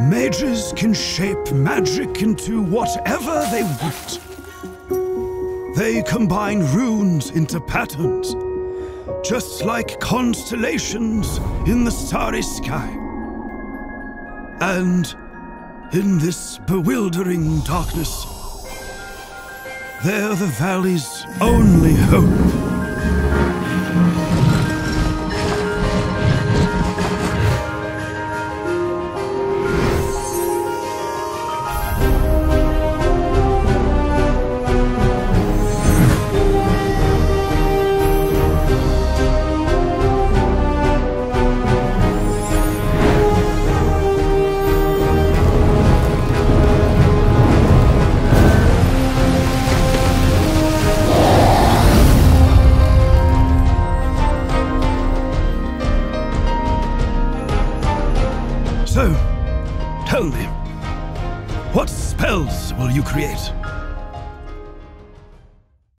Mages can shape magic into whatever they want. They combine runes into patterns, just like constellations in the starry sky. And in this bewildering darkness, they're the valley's only hope. So, tell me, what spells will you create?